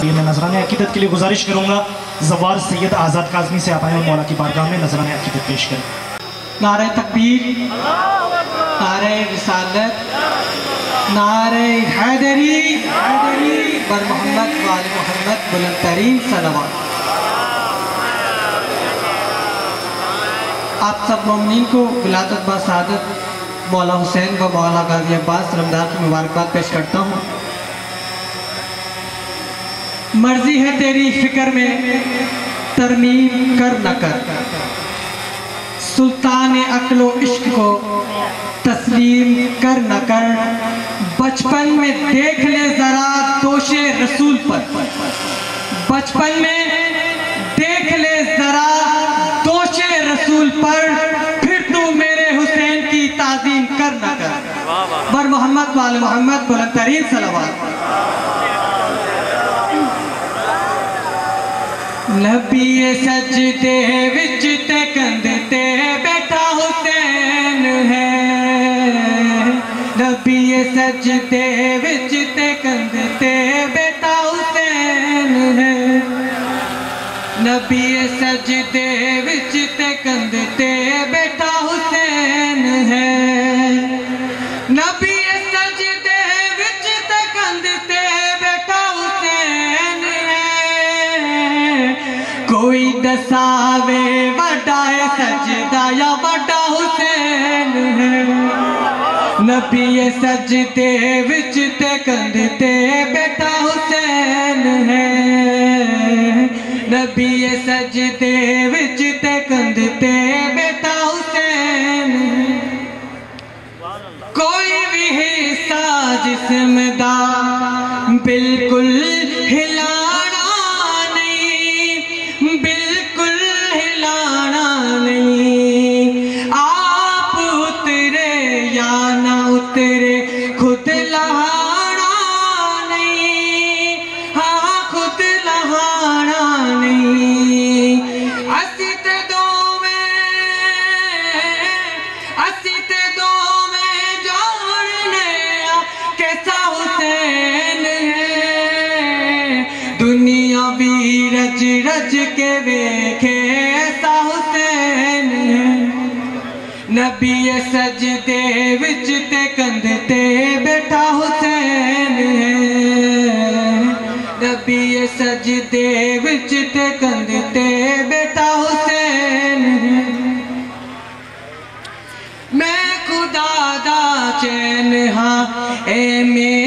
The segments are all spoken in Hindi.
मैं नजरान अकीदत के लिए गुजारिश करूँगा जवार सैयद आज़ाद काजमी से आप आए और मौला की बारगाह में नजरान अकीदत पेश करें नारे तकबीर नारे रिसालत नारे हैदरी हैदरी बर मोहम्मद वाल मोहम्मद बुलंद तरीन सलावत आप सब ममनिन को विलादत बा सादत मौला हुसैन व मौला गाजी अब्बास रमदान की मुबारकबाद पेश करता हूँ मर्ज़ी है तेरी फ़िक्र में, तरमीम कर न कर। सुल्तान अक्लो इश्क को तस्लीम कर न कर। बचपन में देख ले जरा दोषे रसूल पर। बचपन में देख ले जरा दोषे रसूल पर। फिर तू मेरे हुसैन की ताजीम कर न कर। बर मोहम्मद वाल मोहम्मद बुलंद तरीन सलावत। नबी सजते विच ते कंदते बैठा हुसैन है। नबी सजते विच ते कंदते बैठा हुसैन है। नबीए सच दे विच ते कंदते दसावे है सजदा या वड्डा हुसैन नबी सजदे विच ते कंदते बैठा हुसैन है। नबी सजदे विच ते कंदते बैठा हुसैन कोई भी हिस्सा जिस्म दा, बिल्कुल हिलाना ना उतरे खुद लहाना नहीं। हाँ खुद लहाना नहीं। असी ते दो में असी ते दो में जोड़ने आ, कैसा हुसैन है। दुनिया भी रज रज के वेखे ऐसा हुसैन है नबी सजदे विच ते कंधते बैठा हुसैन नबी सजदे विच ते कंधते बैठा हुसैन मैं खुदा दा चैन हाँ ए मेरे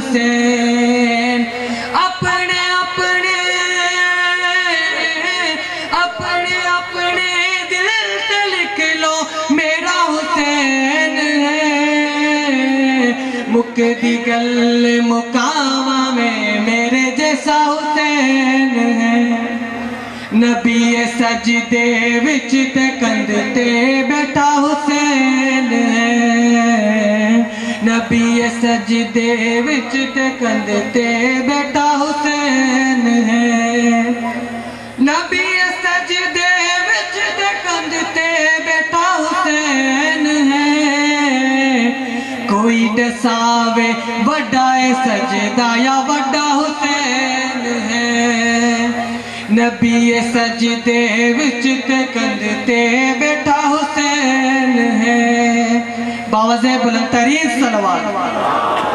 हुसैन। अपने अपने अपने अपने दिल से लिख लो मेरा हुसैन है। मुकदी गल मुकामा में मेरे जैसा हुसैन है। नबी सजदे विच ते कंधते बैठा हुसैन है सजदे विच ते कंधते बैठा हुसैन है। नबी सजदे विच ते कंधते बैठा हुसैन है। कोई दसावे वड्डा है सजदा या वड्डा हुसैन है। नबी सजदे विच ते कंधते बेटा हुसैन है बावजे बुलंद तरीन सलवार